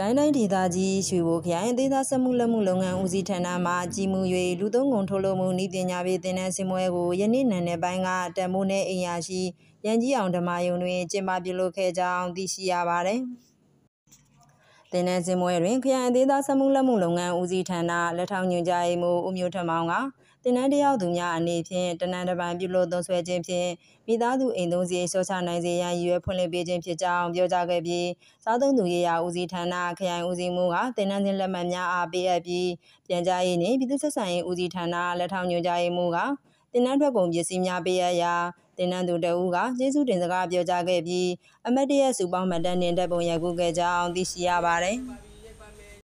ကိုင်းတိုင်းဒေသကြီးရွှေဘိုခရိုင်ဒေသစက်မှုလက်မှုလုပ်ငန်းဦးစီးဌာနမှကြီးမှု၍လူသုံးကုန်ထုတ်လုပ်မှုနည်းပညာပေးသင်တန်းစင်ပွဲကိုယနေ့နံနက်ပိုင်းကတန်မိုးနဲ့အိမ်ယာရှိရန်ကြီးအောင်ဓမ္မယုံတွင်ကျင်းပပြုလုပ်ခဲ့ကြောင်းသိရှိရပါသည်။ သင်တန်းစင်ပွဲတွင်ခရိုင်ဒေသစက်မှုလက်မှုလုပ်ငန်းဦးစီးဌာနလက်ထောက်ညွှန်ကြားရေးမှူးဦးမျိုးထမောင်ကတင်နန်းတယောက်သူများအနေဖြင့်တနန်းတစ်ပိုင်းပြုလို့သုံးဆွဲခြင်းဖြင့်မိသားစုအိမ်သုံးစရိတ်လျှော့ချနိုင်စေရန်ရည်ရွယ်ဖွင့်လှစ်ပေးခြင်းဖြစ်ကြောင်းပြောကြားခဲ့ပြီးစားသုံးသူရေးရာဦးစီးဌာနခရိုင်ဦးစီးမှူးကတင်နန်းခြင်းလက်မှတ်များအားပေးအပ်ပြီးပြန်ကြားရေးနှင့်ပြည်သူ့ဆက်ဆံရေးဦးစီးဌာနလက်ထောက်ညွှန်ကြားရေးမှူးက တင်နန်းထွက်ကုန်ပစ္စည်းများပေးအပ်ရာတင်နန်းသူတအူးကကျေးဇူးတင်စကားပြောကြားခဲ့ပြီးအမတ်တရစုပေါင်းမှတ်တမ်းတင်တပ်ပုံရိုက်ကူးခဲ့ကြောင်းသိရှိရပါတယ်။